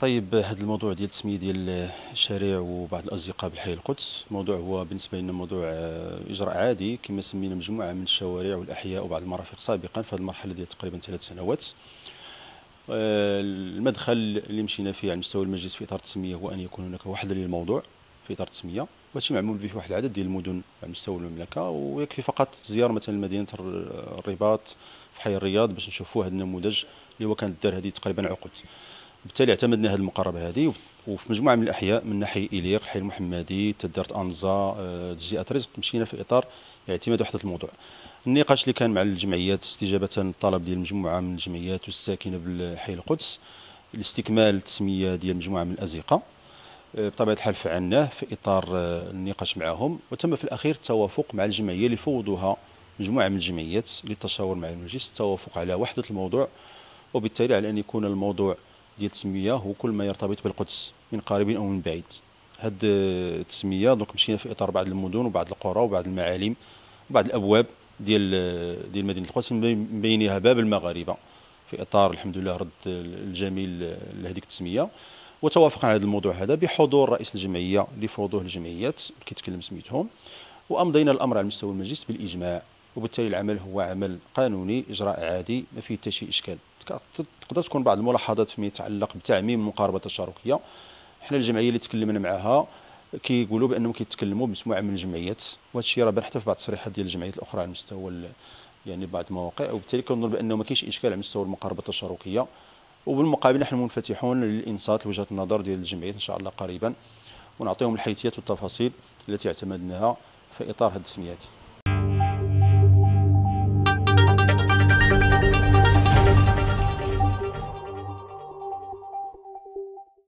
طيب هذا الموضوع ديال التسمية ديال الشارع وبعض الأصدقاء بالحي القدس. الموضوع هو بالنسبة لنا موضوع آه، إجراء عادي كما سمينا مجموعة من الشوارع والأحياء وبعض المرافق سابقا في هذه المرحلة ديال تقريبا ثلاث سنوات. آه، المدخل اللي مشينا فيه على مستوى المجلس في إطار التسمية هو أن يكون هناك وحده للموضوع في إطار التسمية وهادشي معمول به في واحد العدد ديال المدن على مستوى المملكة ويكفي فقط زيارة مثلا مدينه الرباط في حي الرياض باش نشوفوا هذا النموذج اللي هو كان دار هذه تقريبا عقد بالتالي اعتمدنا هذه المقاربة هذه. وفي مجموعة من الأحياء من ناحية اليق الحي المحمدي تدارت أنزا آه، تجزئه رزق مشينا في إطار اعتماد وحدة الموضوع. النقاش اللي كان مع الجمعيات استجابة للطلب ديال مجموعة من الجمعيات والساكنة بالحي القدس لاستكمال التسمية ديال مجموعة من الازقه آه، بطبيعة الحال فعلناه في إطار آه، النقاش معهم. وتم في الأخير التوافق مع الجمعية اللي فوضوها مجموعة من الجمعيات للتشاور مع المجلس التوافق على وحدة الموضوع وبالتالي على أن يكون الموضوع ديال التسمية هو كل ما يرتبط بالقدس من قريب أو من بعيد. هاد التسمية دونك مشينا في إطار بعض المدن وبعض القرى وبعض المعالم وبعض الأبواب ديال ديال مدينة القدس من بينها باب المغاربة. في إطار الحمد لله رد الجميل لهذيك التسمية. وتوافقنا على هذا الموضوع هذا بحضور رئيس الجمعية اللي فوضوه الجمعيات كيتكلم سميتهم. وأمضينا الأمر على مستوى المجلس بالإجماع وبالتالي العمل هو عمل قانوني إجراء عادي ما فيه حتى شي إشكال. تقدر تكون بعض الملاحظات فيما يتعلق بتعميم المقاربه التشاركيه حنا الجمعية اللي تكلمنا معها كيقولوا بأنهم كيتكلموا بمجموعة من الجمعيات وهذا الشيء راه حتى في بعض التصريحات ديال الجمعيات الأخرى على مستوى يعني بعض المواقع وبالتالي كنظن بأنه ما كاينش إشكال على مستوى المقاربة التشاركيه وبالمقابل نحن منفتحون للإنصات لوجهة النظر ديال الجمعيات إن شاء الله قريبا ونعطيهم الحيثيات والتفاصيل التي اعتمدناها في إطار هذه التسميات.